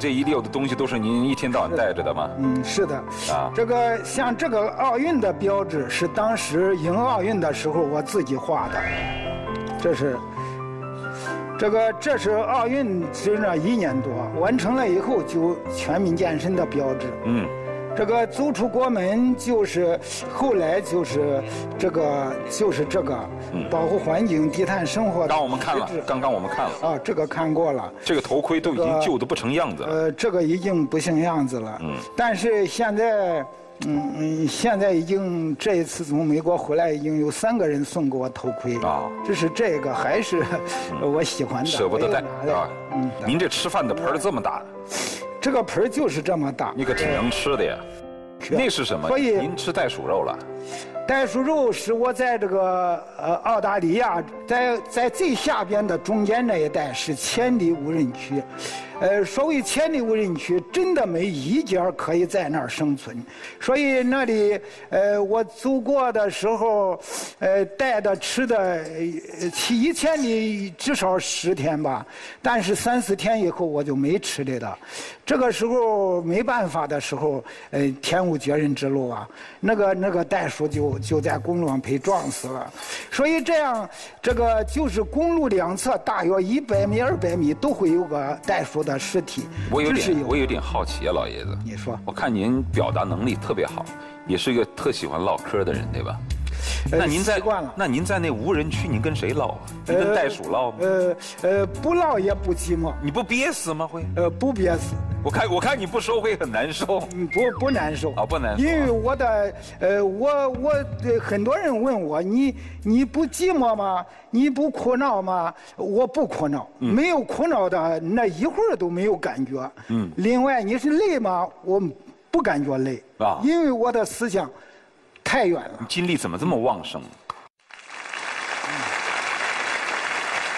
这一溜的东西都是您一天到晚带着的吗？嗯，是的。啊，这个像这个奥运的标志是当时迎奥运的时候我自己画的，这是。这个这是奥运只那一年多完成了以后就全民健身的标志。嗯。这个走出国门就是后来就是这个就是这个保护环境低碳生活。刚我们看了，刚刚我们看了。啊，这个看过了。这个头盔都已经旧的不成样子了。呃，这个已经不像样子了。嗯。但是现在，嗯嗯，现在已经这一次从美国回来，已经有三个人送给我头盔。啊。这是这个还是 我喜欢的。舍不得戴啊。嗯。您这吃饭的盆这么大。这个盆就是这么大，你可挺能吃的呀。那是什么？所以您吃袋鼠肉了？袋鼠肉是我在这个呃澳大利亚，在在最下边的中间那一带是千里无人区。呃，所谓千里无人区，真的没一家可以在那儿生存，所以那里，呃，我走过的时候，呃，带的吃的，去一千里至少十天吧，但是三四天以后我就没吃的了。这个时候没办法的时候，呃，天无绝人之路啊，那个那个袋鼠就就在公路上被撞死了，所以这样，这个就是公路两侧大约一百米、二百米都会有个袋鼠的。尸体，我有点，我有点好奇啊，老爷子。你说，我看您表达能力特别好，也是一个特喜欢唠嗑的人，对吧？那您在那您在那无人区，您跟谁唠啊？你跟袋鼠唠吗？呃呃，不唠也不寂寞。你不憋死吗？会？呃，不憋死。我看我看你不说会很难受。不不难受啊，不难受。因为我的呃，我我很多人问我，你你不寂寞吗？你不苦恼吗？我不苦恼，没有苦恼的那一会儿都没有感觉。嗯。另外，你是累吗？我不感觉累啊，因为我的思想。太远了，精力怎么这么旺盛？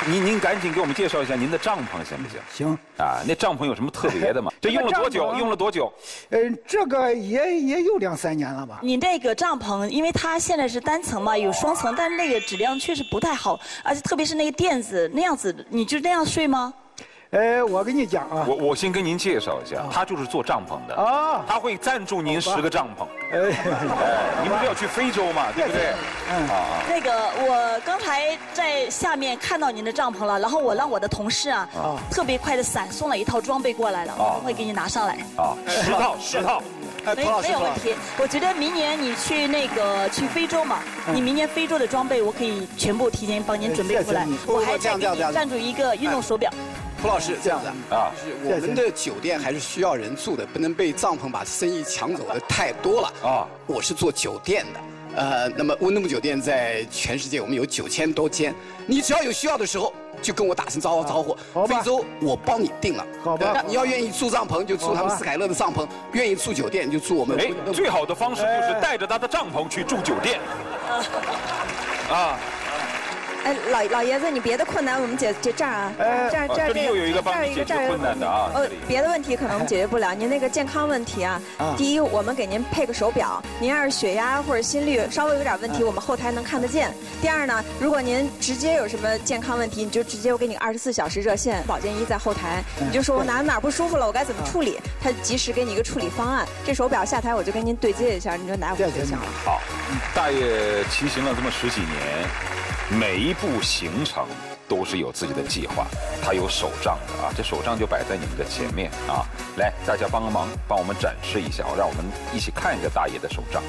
您您赶紧给我们介绍一下您的帐篷行不行？行啊，那帐篷有什么特别的吗？这用了多久？用了多久？呃，这个也也有两三年了吧。你那个帐篷，因为它现在是单层嘛，有双层，但是那个质量确实不太好，而且特别是那个垫子那样子，你就那样睡吗？哎，我跟你讲啊，我我先跟您介绍一下，他就是做帐篷的。啊，他会赞助您十个帐篷。哎，你们不是要去非洲嘛，对不对？嗯。啊啊。那个，我刚才在下面看到您的帐篷了，然后我让我的同事啊，特别快的闪送了一套装备过来了，我会给你拿上来。啊，十套，十套。没没有问题，我觉得明年你去那个去非洲嘛，你明年非洲的装备我可以全部提前帮您准备出来，我还再给你赞助一个运动手表。胡老师，这样的啊，就是我们的酒店还是需要人住的，不能被帐篷把生意抢走的太多了啊。我是做酒店的，呃，那么温度姆酒店在全世界我们有九千多间，你只要有需要的时候就跟我打声招呼招呼。非洲我帮你定了，好吧？你要愿意住帐篷就住他们斯凯勒的帐篷，愿意住酒店就住我们。哎，最好的方式就是带着他的帐篷去住酒店。啊。哎，老老爷子，你别的困难我们解解这儿啊，这儿这儿这儿有一个这儿一个这儿困难的啊。呃，别的问题可能我们解决不了，您那个健康问题啊，第一我们给您配个手表，您要是血压或者心率稍微有点问题，我们后台能看得见。第二呢，如果您直接有什么健康问题，你就直接我给你二十四小时热线，保健医在后台，你就说我哪哪不舒服了，我该怎么处理，他及时给你一个处理方案。这手表下台我就跟您对接一下，你就拿回去就行了。好，大爷骑行了这么十几年。每一步行程都是有自己的计划，他有手账的啊，这手账就摆在你们的前面啊。来，大家帮个忙，帮我们展示一下，让我们一起看一下大爷的手账，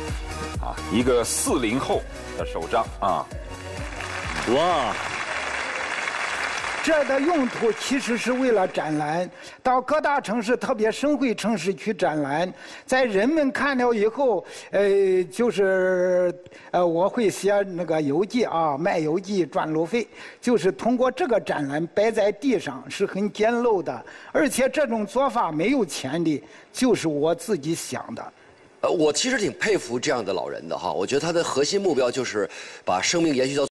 啊，一个四零后的手账啊，哇。这的用途其实是为了展览，到各大城市，特别省会城市去展览，在人们看了以后，呃，就是呃，我会写那个邮寄啊，卖邮寄赚路费，就是通过这个展览摆在地上是很简陋的，而且这种做法没有潜力，就是我自己想的。呃，我其实挺佩服这样的老人的哈，我觉得他的核心目标就是把生命延续到。